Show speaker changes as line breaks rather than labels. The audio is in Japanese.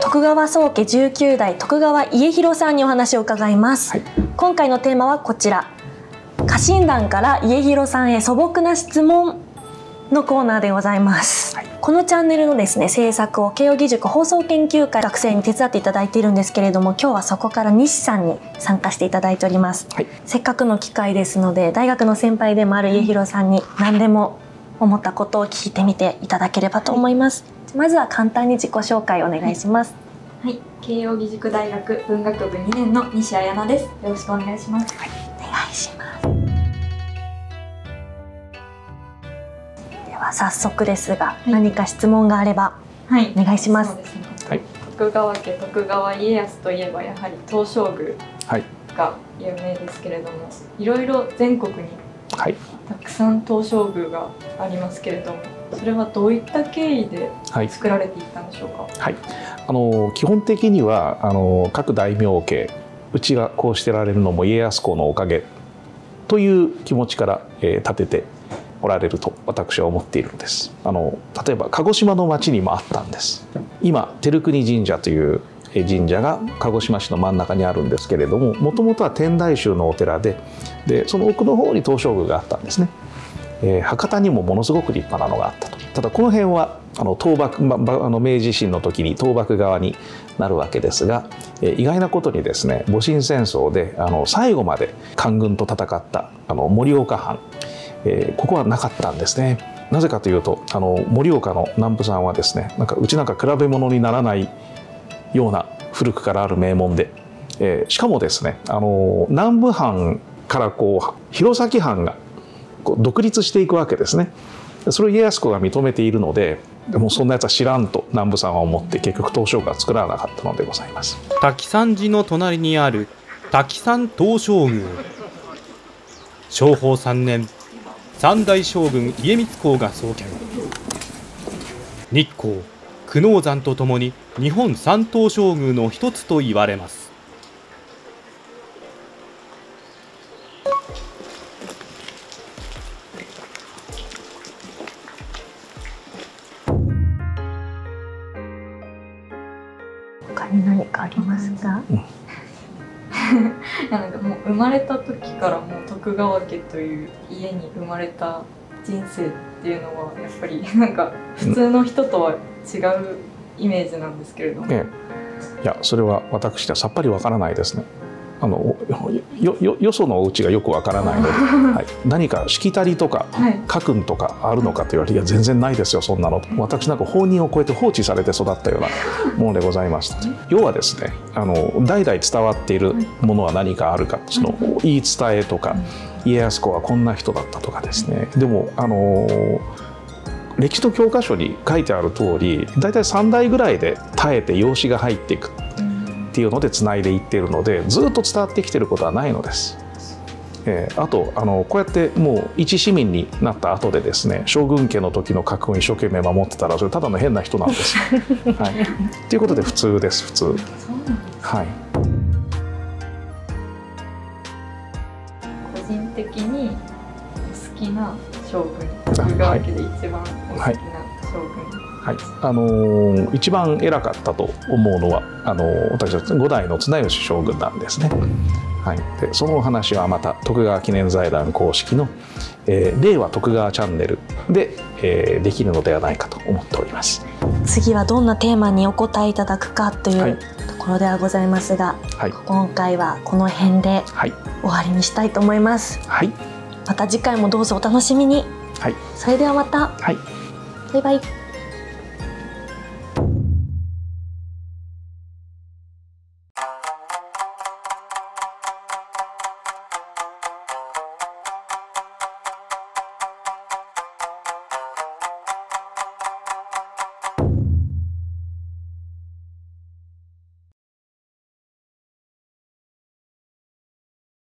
徳川宗家19代徳川家広さんにお話を伺います、はい、今回のテーマはこちら。家臣団から家広さんへ素朴な質問のコーナーでございます、はい、このチャンネルのですね制作を慶應義塾放送研究会学生に手伝っていただいているんですけれども今日はそこから西さんに参加していただいております、はい、せっかくの機会ですので大学の先輩でもある家広さんに何でも思ったことを聞いてみていただければと思います、はい、まずは簡単に自己紹介お願いします。
はい。慶應義塾大学文学部2年の西彩奈です。よろしくお願いします、
はい、お願いします。では早速ですが、はい、何か質問があればはい。お願いします、ね、
はい、徳川家徳川家康といえばやはり東照宮が有名ですけれども、はい、いろいろ全国にはい、たくさん東照宮がありますけれどもそれはどういった経緯で作られていったんでしょうか、はい、
はい、あの基本的にはあの各大名家うちがこうしてられるのも家康公のおかげという気持ちから、えー、立てておられると私は思っているのです。あの例えば鹿児島の町にもあったんです。今照国神社という神社が鹿児島市の真ん中にあるんですけれどももともとは天台宗のお寺ででその奥の方に東照宮があったんですね、えー、博多にもものすごく立派なのがあったと。ただこの辺はあの倒幕、ま、あの明治維新の時に倒幕側になるわけですが、えー、意外なことにですね戊辰戦争であの最後まで官軍と戦ったあの盛岡藩、えー、ここはなかったんですね。なぜかというとあの盛岡の南部さんはですねなんかうちなんか比べ物にならないような古くからある名門で、えー、しかもですねあの南部藩からこう弘前藩がこう独立していくわけですね。それを家康公が認めているのででもそんなやつは知らんと南部さんは思って結局東照宮は作らなかったのでございます。
滝山寺の隣にある滝山東照宮。昭法3年三代将軍家光公が創建。日光久能山とともに日本三東照宮の一つと言われます。
他に何かありますか、うん、
なんかもう生まれた時からもう徳川家という家に生まれた人生っていうのはやっぱり なんか普通の人とは違うイメージなんですけれども、え
え、いやそれは私ではさっぱりわからないですね。あのよよよそのお家がよくわからないので、はい、何かしきたりとか、はい、家訓とかあるのかと言われていや全然ないですよそんなの。私なんか放任を超えて放置されて育ったようなものでございます要はですねあの代々伝わっているものは何かあるかその言い伝えとか家康公はこんな人だったとかですね。でもあの歴史の教科書に書いてある通り大体3代ぐらいで耐えて養子が入っていくっていうのでつないでいっているのでずっと伝わってきてることはないのです。えー、あとあのこうやってもう一市民になった後でですね将軍家の時の家訓を一生懸命守ってたらそれただの変な人なんです。はい、ということで普通です普通。はい、
個人的に好きな将軍徳川家で一番お好きな将軍、はい、あの
ー、一番偉かったと思うのはあのー、私たち五代の綱吉将軍なんですね。はい、でそのお話はまた徳川記念財団公式の、えー、令和徳川チャンネルで、えー、できるのではないかと思っております。
次はどんなテーマにお答えいただくかというところではございますが、はい、今回はこの辺で終わりにしたいと思います、はい、また次回もどうぞお楽しみに。はい、それではまた、はい、バイバイ